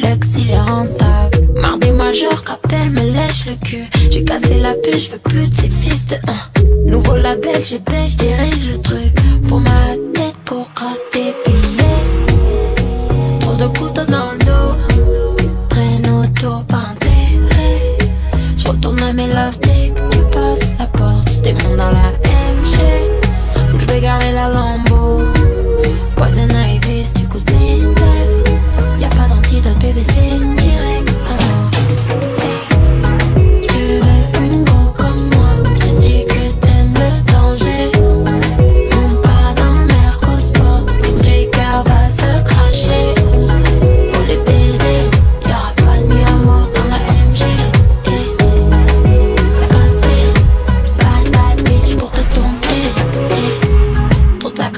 pour. Pour l'ex, il est rentable. Mardi majeur, qu'appelle, me lèche le cul. J'ai cassé la puce, je veux plus de ces fils de un. Nouveau label, j'ai pêche, dirige le truc. Pour ma tête, pour gratter billets. Trop de couteaux dans le dos. Traîne autour par intérêt. Je retourne à mes love dès que tu passes la porte. Je démonte dans la MG. Où je vais garer la lambeau.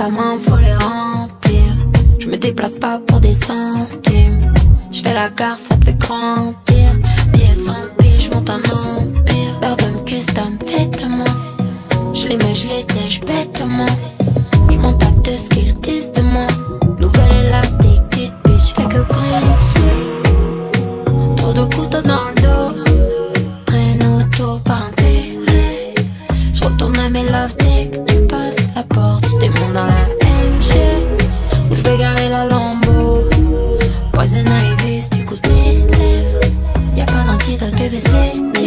médicaments, faut les remplir. Je me déplace pas pour des centimes. Je fais la gare, ça te fait grandir. Pièces en pile, je monte un empire. Urban custom vêtements. Je les mets, je les tèche bêtement. baby, sit